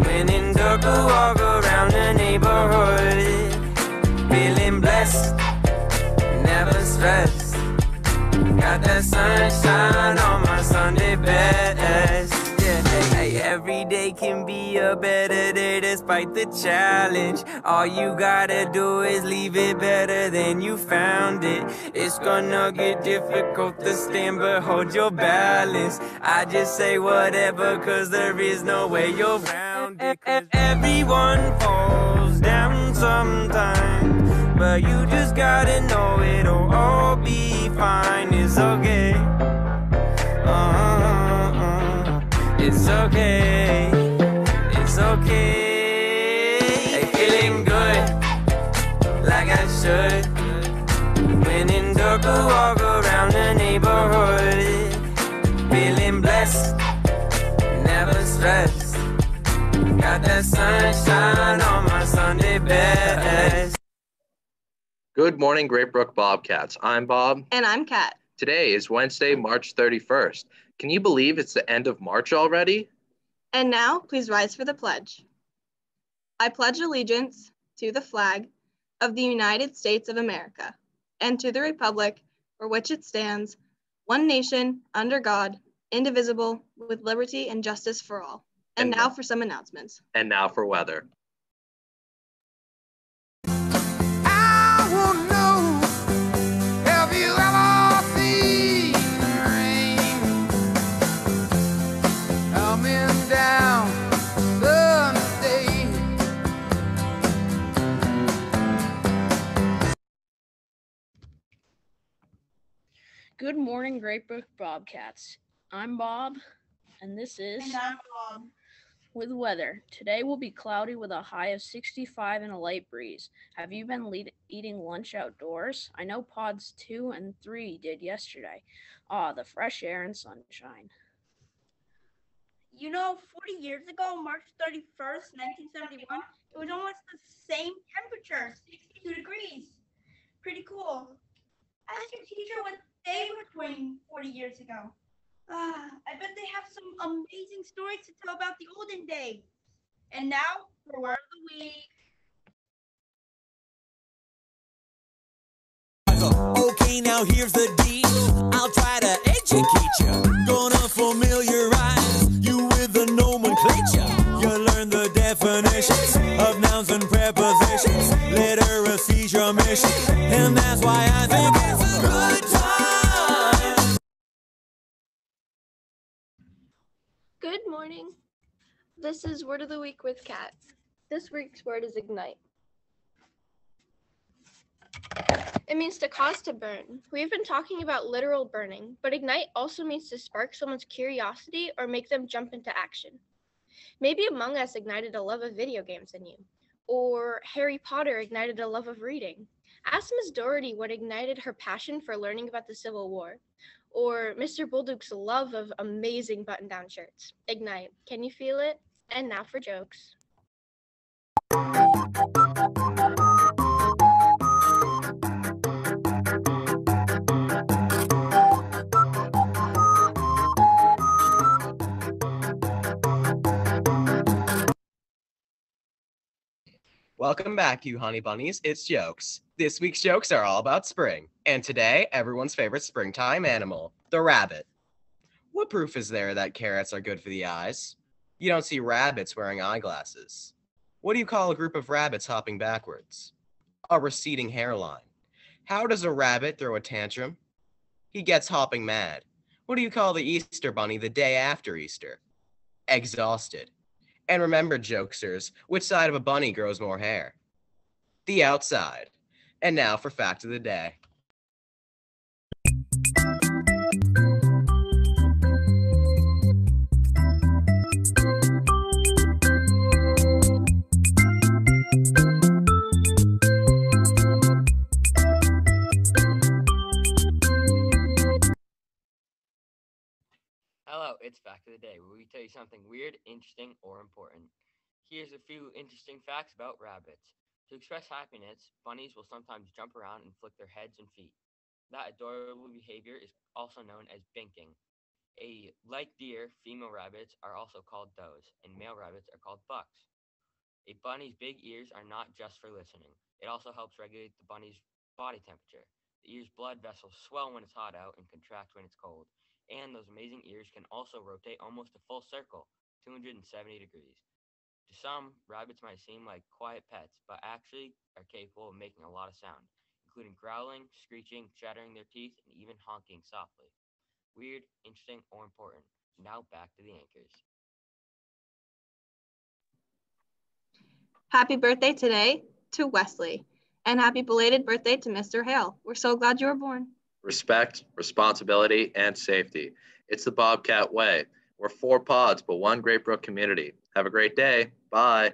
When in dark, I walk around the neighborhood. Feeling blessed, never stressed. Got that sunshine on my Sunday best. Yeah, hey, every day can be a better day despite the challenge. All you gotta do is leave it better than you found it. It's gonna get difficult to stand, but hold your balance. I just say whatever, cause there is no way you're around it. 'cause Everyone falls down sometimes, but you just gotta know it'll all be fine. It's okay. Uh-uh. It's okay. It's okay. Hey, feeling good, like I should. When in dark, walk around the neighborhood. Feeling blessed, never stressed. Got that sunshine on my Sunday best. Good morning, Great Brook Bobcats. I'm Bob. And I'm Kat. Today is Wednesday, March 31st. Can you believe it's the end of March already? And now, please rise for the pledge. I pledge allegiance to the flag of the United States of America and to the republic for which it stands, one nation, under God, indivisible, with liberty and justice for all. And And- now for some announcements. And now for weather. I wanna know, have you ever seen rain coming down Sunday? Good morning, Great Brook Bobcats. I'm Bob, and this is with weather. Today will be cloudy with a high of 65 and a light breeze. Have you been lead- eating lunch outdoors? I know pods 2 and 3 did yesterday. Ah, the fresh air and sunshine. You know, 40 years ago, March 31st, 1971, it was almost the same temperature, 62 degrees. Pretty cool. Ask your teacher what they were doing 40 years ago. Ah, I bet they have some amazing stories to tell about the olden days. And now, for word of the week. Okay, now here's the deal. I'll try to educate you. Gonna familiarize you with the nomenclature. You learn the definitions of nouns and prepositions. Literacy's your mission, and that's why I think morning. This is Word of the Week with Kat. This week's word is ignite. It means to cause to burn. We've been talking about literal burning, but ignite also means to spark someone's curiosity or make them jump into action. Maybe Among Us ignited a love of video games in you, or Harry Potter ignited a love of reading. Ask Ms. Doherty what ignited her passion for learning about the Civil War, or Mr. Bulldog's love of amazing button down shirts. Ignite. Can you feel it? And now for jokes. Welcome back, you honey bunnies. It's jokes. This week's jokes are all about spring. And today, everyone's favorite springtime animal, the rabbit. What proof is there that carrots are good for the eyes? You don't see rabbits wearing eyeglasses. What do you call a group of rabbits hopping backwards? A receding hairline. How does a rabbit throw a tantrum? He gets hopping mad. What do you call the Easter bunny the day after Easter? Exhausted. And remember, jokesters, which side of a bunny grows more hair? The outside. And now for fact of the day. Hello, it's Fact of the Day, where we tell you something weird, interesting, or important. Here's a few interesting facts about rabbits. To express happiness, bunnies will sometimes jump around and flick their heads and feet. That adorable behavior is also known as binking. A like deer, female rabbits are also called does, and male rabbits are called bucks. A bunny's big ears are not just for listening. It also helps regulate the bunny's body temperature. The ear's blood vessels swell when it's hot out and contract when it's cold. And those amazing ears can also rotate almost a full circle, 270 degrees. To some, rabbits might seem like quiet pets, but actually are capable of making a lot of sound, including growling, screeching, chattering their teeth, and even honking softly. Weird, interesting, or important. Now back to the anchors. Happy birthday today to Wesley, and happy belated birthday to Mr. Hale. We're so glad you were born. Respect, responsibility, and safety. It's the Bobcat way. We're four pods, but one Great Brook community. Have a great day. Bye.